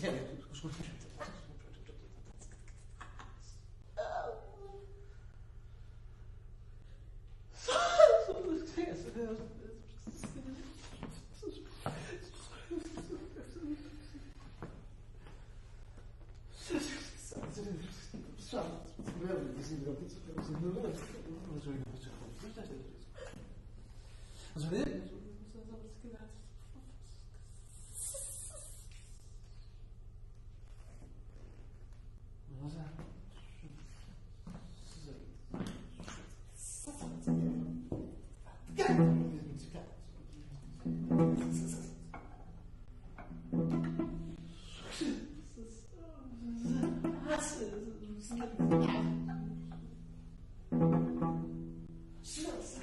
Gracias. She likes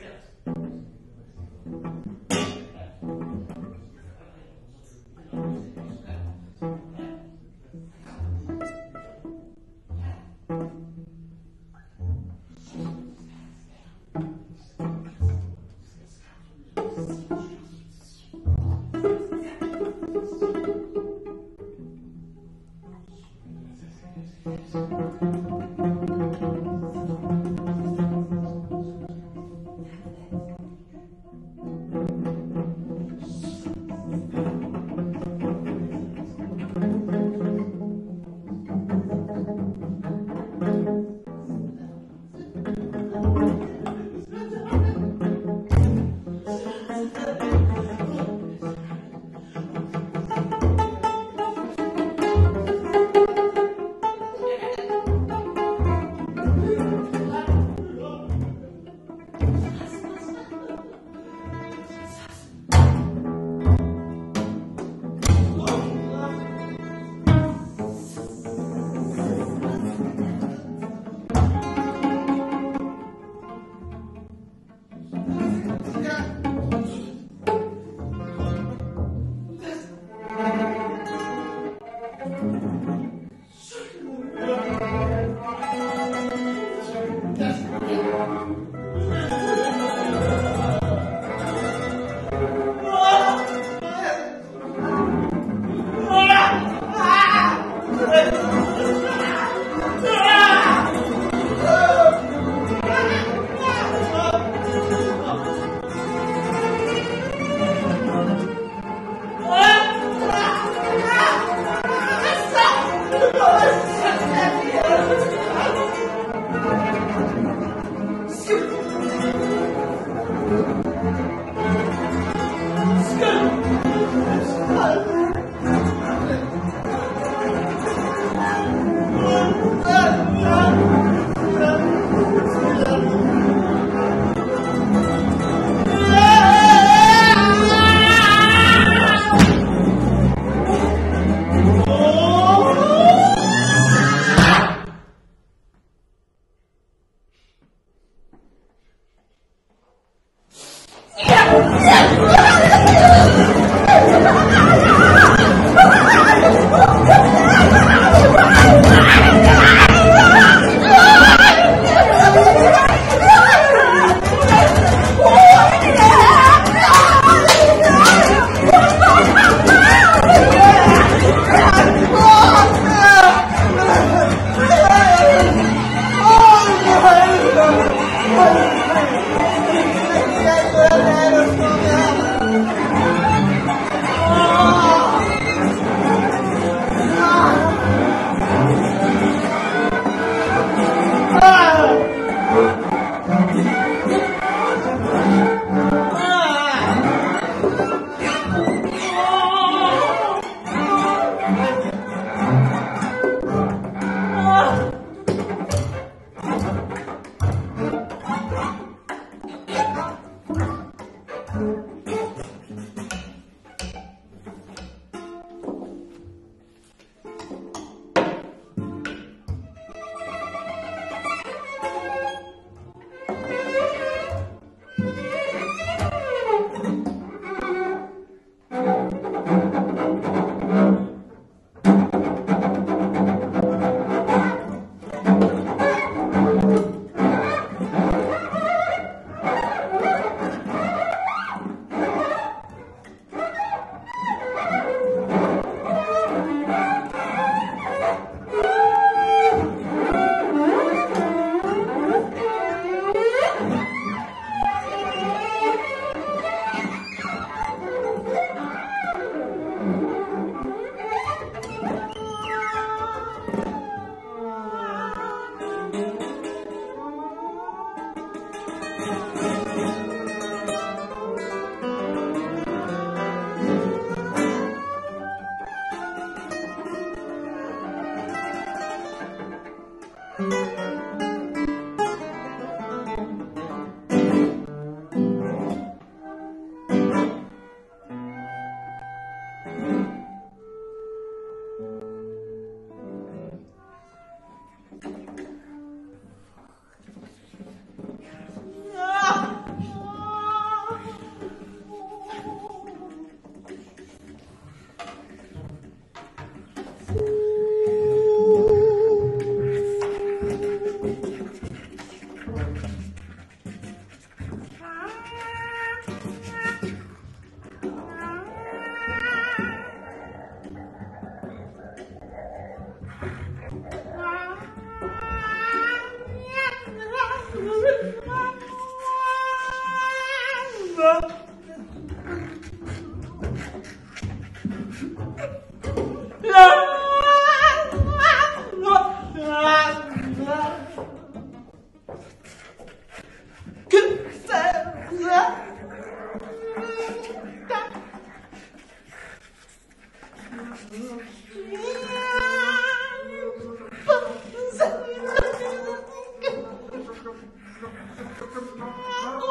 我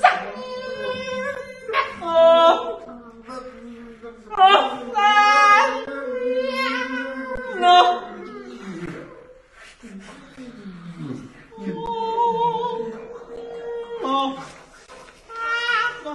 杀了你！我杀了你！我我我我我。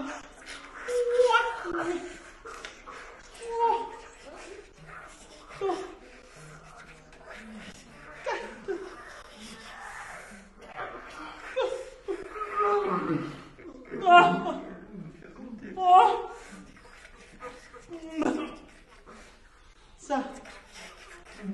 Yeah.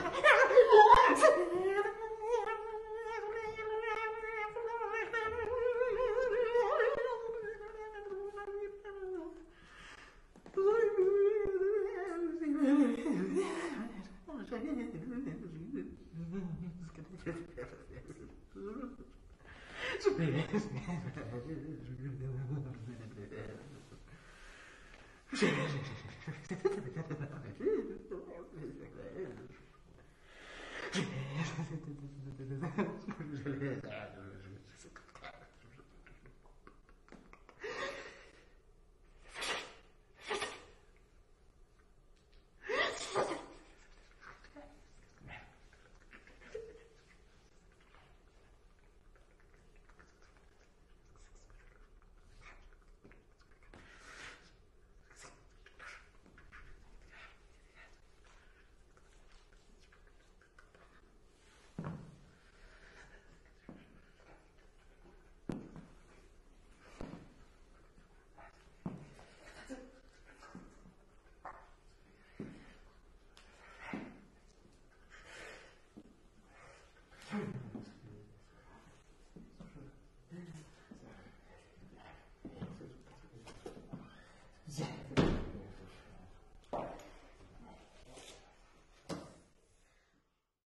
Je